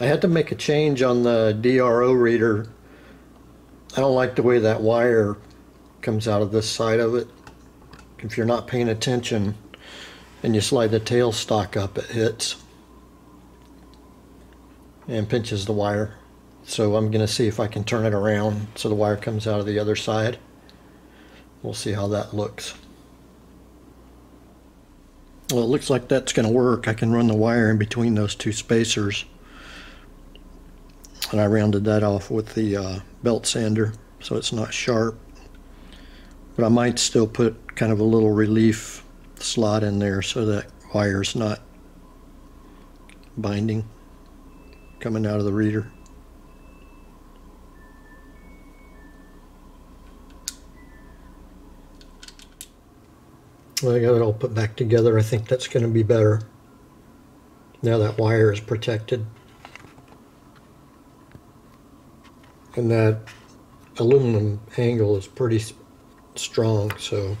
I had to make a change on the DRO reader. I don't like the way that wire comes out of this side of it. If you're not paying attention and you slide the tail stock up, it hits and pinches the wire. So I'm gonna see if I can turn it around so the wire comes out of the other side. We'll see how that looks. Well, it looks like that's gonna work. I can run the wire in between those two spacers. And I rounded that off with the uh, belt sander so it's not sharp. But I might still put kind of a little relief slot in there so that wire's not binding coming out of the reader. I got it all put back together. I think that's going to be better. Now that wire is protected. And that aluminum angle is pretty strong, so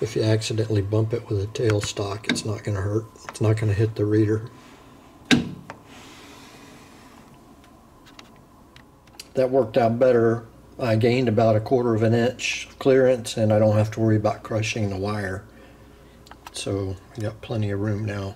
if you accidentally bump it with a tail stock, it's not going to hurt. It's not going to hit the reader. That worked out better. I gained about a quarter of an inch clearance and I don't have to worry about crushing the wire. So I got plenty of room now.